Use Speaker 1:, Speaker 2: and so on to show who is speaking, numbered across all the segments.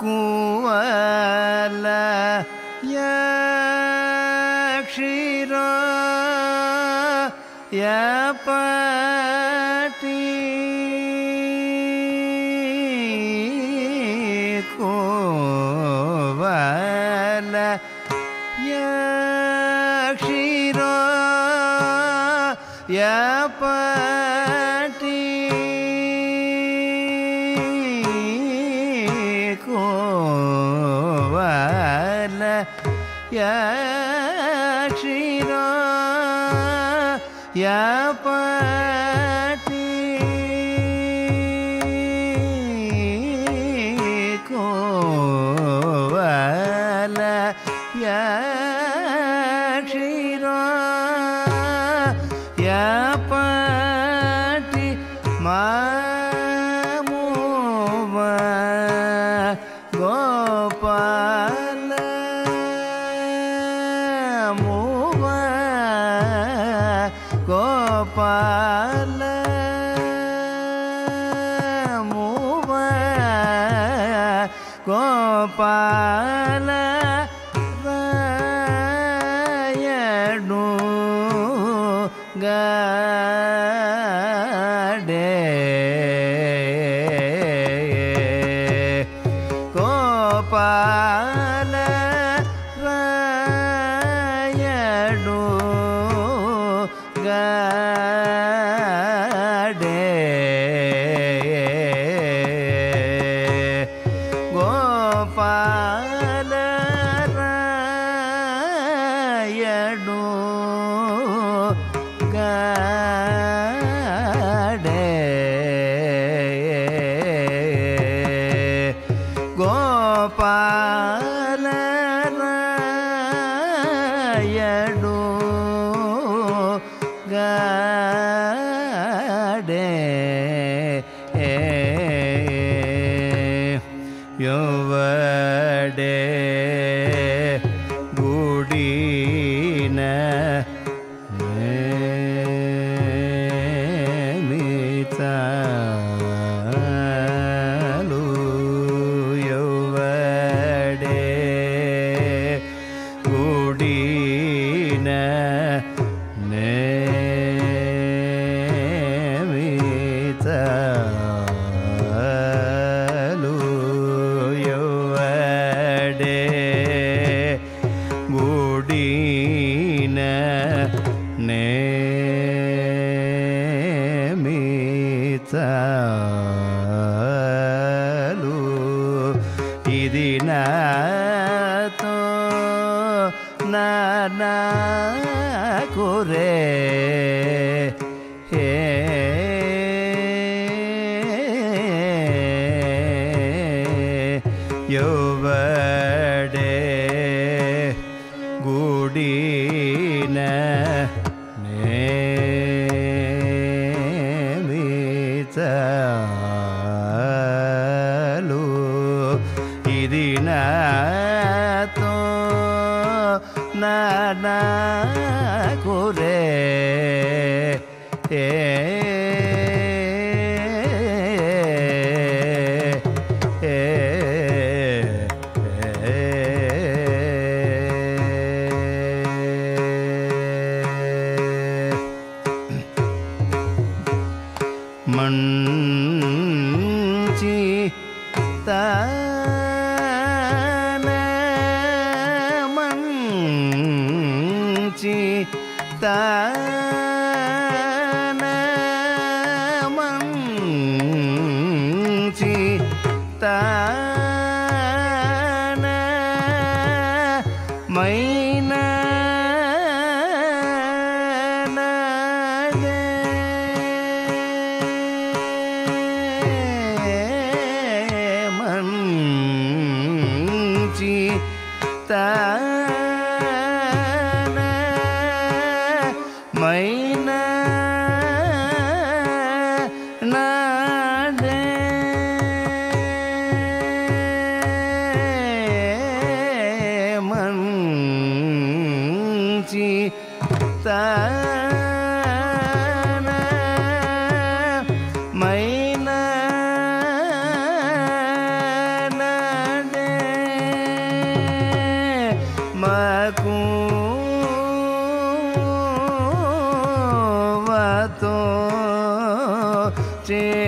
Speaker 1: كوال يا كشيرا يا باتي كوال يا كشيرا يا باتي क्षीरा या गोपाल गडे। हे कोपल Gah. তো না না করে হে யோவடே கூடின மே Ta. Uh -huh. ತಾನ ಮೈನ ಮಂಚಿ ತಾನ चिन मतु चि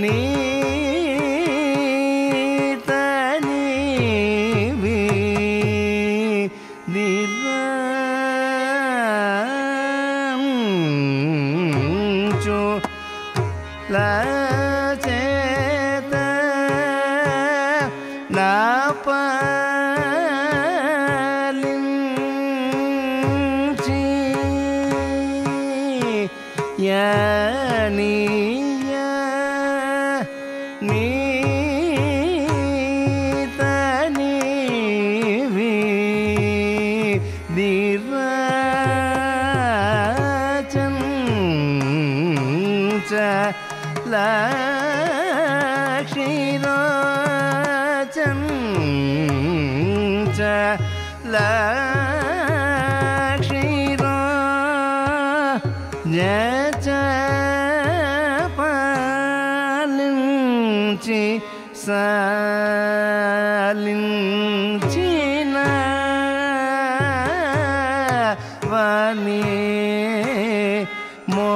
Speaker 1: अपनी مثال جينا واني مو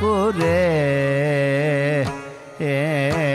Speaker 1: नरे ए